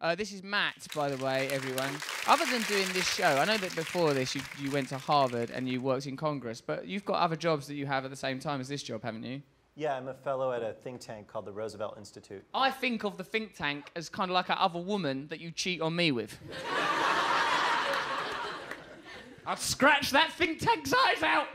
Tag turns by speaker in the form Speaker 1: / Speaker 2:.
Speaker 1: Uh, this is Matt, by the way, everyone. Other than doing this show, I know that before this you, you went to Harvard and you worked in Congress, but you've got other jobs that you have at the same time as this job, haven't you?
Speaker 2: Yeah, I'm a fellow at a think tank called the Roosevelt Institute.
Speaker 1: I think of the think tank as kind of like an other woman that you cheat on me with. I'd scratch that think tank's eyes out.